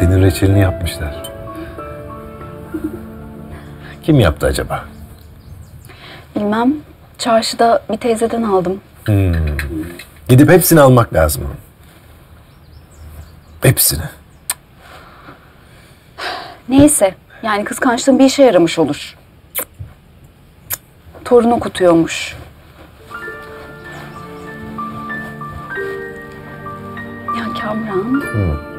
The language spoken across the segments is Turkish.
Senin reçelini yapmışlar. Kim yaptı acaba? Bilmem. Çarşıda bir teyzeden aldım. Gidip hepsini almak lazım. Hepsini. Neyse. Yani kıskançlığın bir işe yaramış olur. Torun okutuyormuş. Ya Kamran.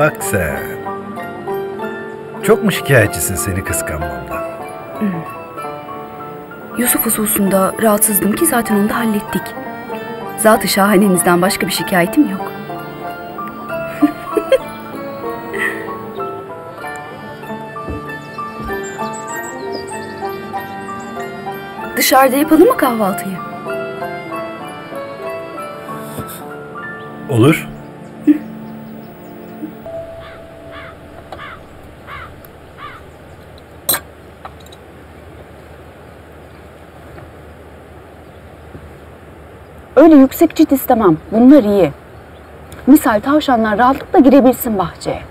Bak sen. Çok mu şikayetçisin seni kıskanmamdan? Yusuf hususunda rahatsızdım ki zaten onu da hallettik. Zat-ı şahanenizden başka bir şikayetim yok. Dışarıda yapalım mı kahvaltıyı? Olur. Öyle yüksek çit istemem. Bunlar iyi. Misal tavşanlar rahatlıkla girebilsin bahçeye.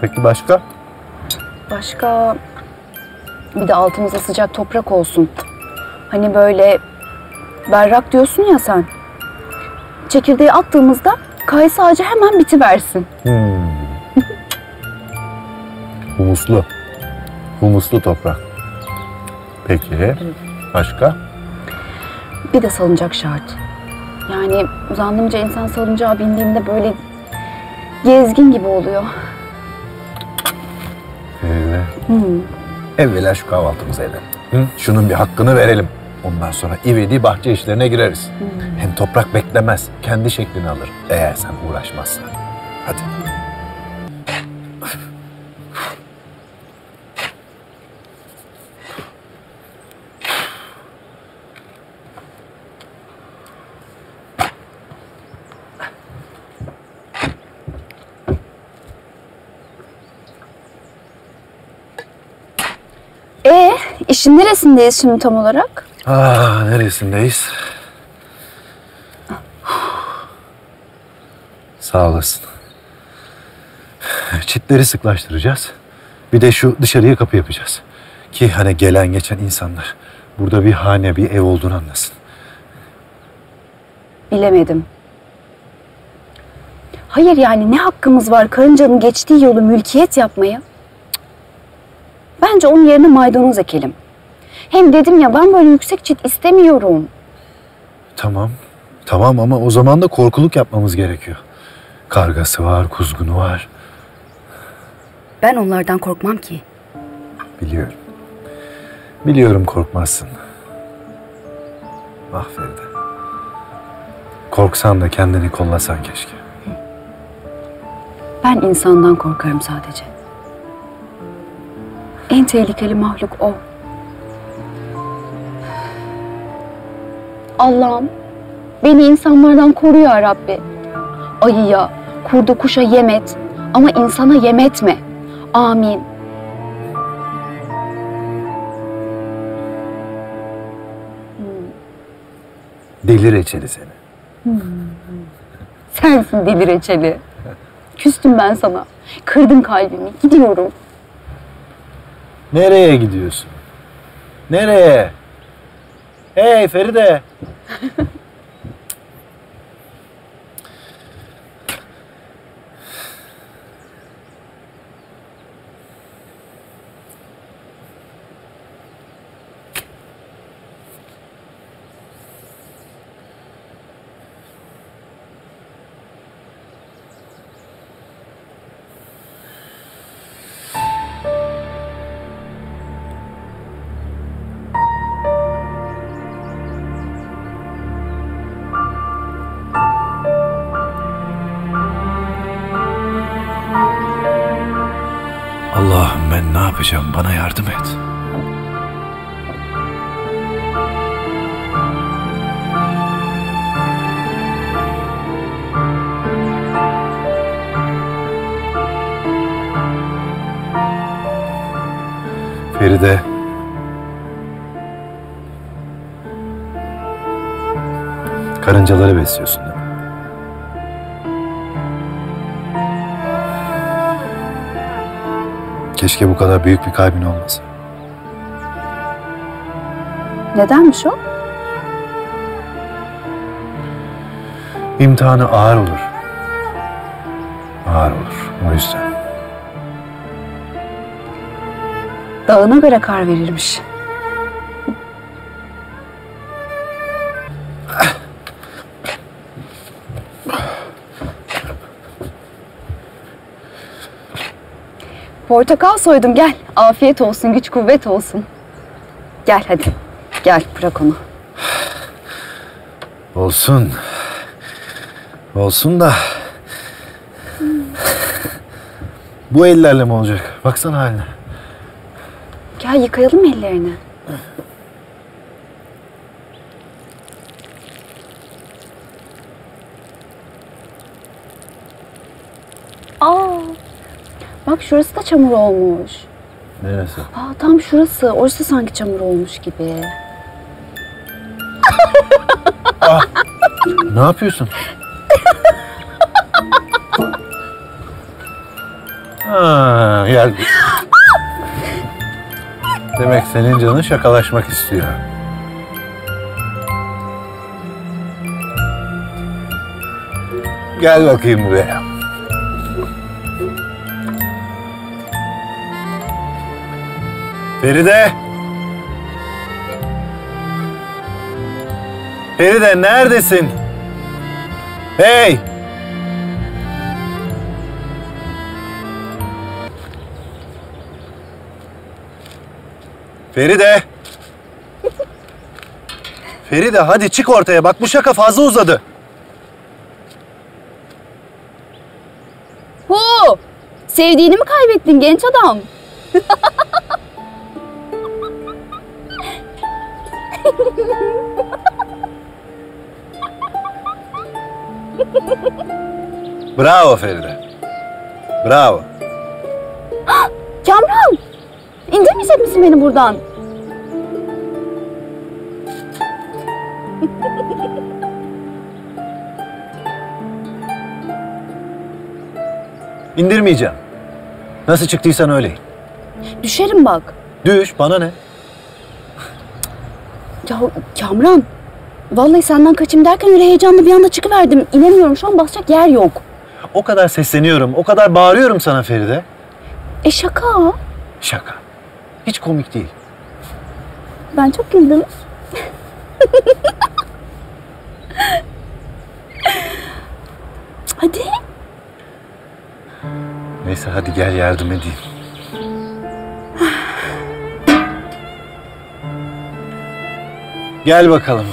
Peki başka? Başka bir de altımıza sıcak toprak olsun. Hani böyle berrak diyorsun ya sen. Çekirdeği attığımızda kayısı ağacı hemen bitiversin. Humuslu. Humuslu toprak. Peki. Başka? Bir de salıncak şart. Yani zannımca insan salıncağa bindiğinde böyle gezgin gibi oluyor. Feride. Evvela şu kahvaltımızı edelim. Hı? Şunun bir hakkını verelim. Ondan sonra ivedi bahçe işlerine gireriz. Hem toprak beklemez. Kendi şeklini alır. Eğer sen uğraşmazsan. Hadi. E işin neresindeyiz şimdi tam olarak? Aa, Ah, neresindeyiz? Sağ olasın. Çitleri sıklaştıracağız. Bir de şu dışarıya kapı yapacağız. Ki hani gelen geçen insanlar burada bir hane, bir ev olduğunu anlasın. Bilemedim. Hayır yani ne hakkımız var karıncanın geçtiği yolu mülkiyet yapmaya? Bence onun yerine maydanoz ekelim. Hem dedim ya ben böyle yüksek çit istemiyorum. Tamam. Tamam ama o zaman da korkuluk yapmamız gerekiyor. Kargası var, kuzgunu var. Ben onlardan korkmam ki. Biliyorum. Biliyorum korkmazsın. Ah Feride. Korksan da kendini kollasan keşke. Ben insandan korkarım sadece. En tehlikeli mahluk o. Allah'ım beni insanlardan koru ya Rabbi. Ayıya, kurda kuşa yem et ama insana yem etme. Amin. Deli reçeli seni. Sensin deli reçeli. Küstüm ben sana. Kırdın kalbimi. Gidiyorum. Nereye gidiyorsun? Nereye? Hey Feride. yapacağım bana yardım et. Feride. Karıncaları besliyorsun değil mi? Keşke bu kadar büyük bir kalbin olmasa. Nedenmiş o? İmtihanı ağır olur. Ağır olur. O yüzden. Dağına göre kar verirmiş. Portakal soydum gel. Afiyet olsun, güç kuvvet olsun. Gel hadi. Gel bırak onu. Olsun. Olsun da. Bu ellerle mi olacak? Baksana haline. Gel yıkayalım ellerini. Aa, bak şurası da çamur olmuş. Neresi? Aa, tam şurası. Orası sanki çamur olmuş gibi. Ne yapıyorsun? ha, gel. Demek senin canın şakalaşmak istiyor. Gel bakayım buraya. Feride. Feride neredesin? Hey! Feride! Feride hadi çık ortaya. Bak bu şaka fazla uzadı. Hu! Sevdiğini mi kaybettin genç adam? Bravo Feride. Bravo. Kamran! İndirmeyecek misin beni buradan? İndirmeyeceğim. Nasıl çıktıysan öyle. Düşerim bak. Düş bana ne? Ya Kamran, vallahi senden kaçayım derken öyle heyecanlı bir anda çıkıverdim. İnemiyorum şu an basacak yer yok. O kadar sesleniyorum, o kadar bağırıyorum sana Feride. E şaka. Şaka. Hiç komik değil. Ben çok güldüm. Hadi. Neyse hadi gel yardım edeyim. Gel bakalım.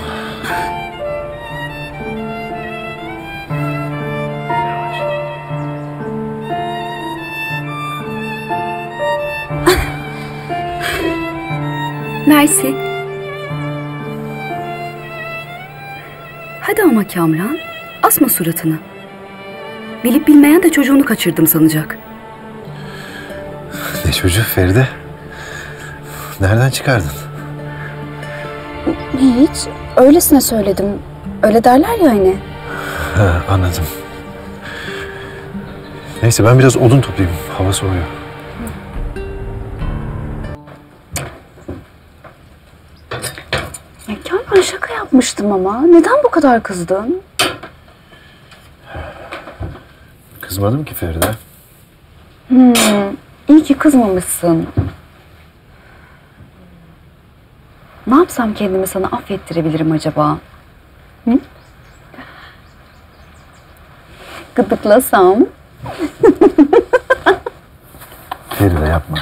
Mersi. Hadi ama Kamran, asma suratını. Bilip bilmeyen de çocuğunu kaçırdım sanacak. Ne çocuğu Feride? Nereden çıkardın? Hiç. Öylesine söyledim. Öyle derler ya hani. Ha, anladım. Neyse ben biraz odun toplayayım. Hava soğuyor. Ya Kamran şaka yapmıştım ama. Neden bu kadar kızdın? Kızmadım ki Feride. İyi ki kızmamışsın. Ne yapsam kendimi sana affettirebilirim acaba? Hı? Gıdıklasam? Feride yapma.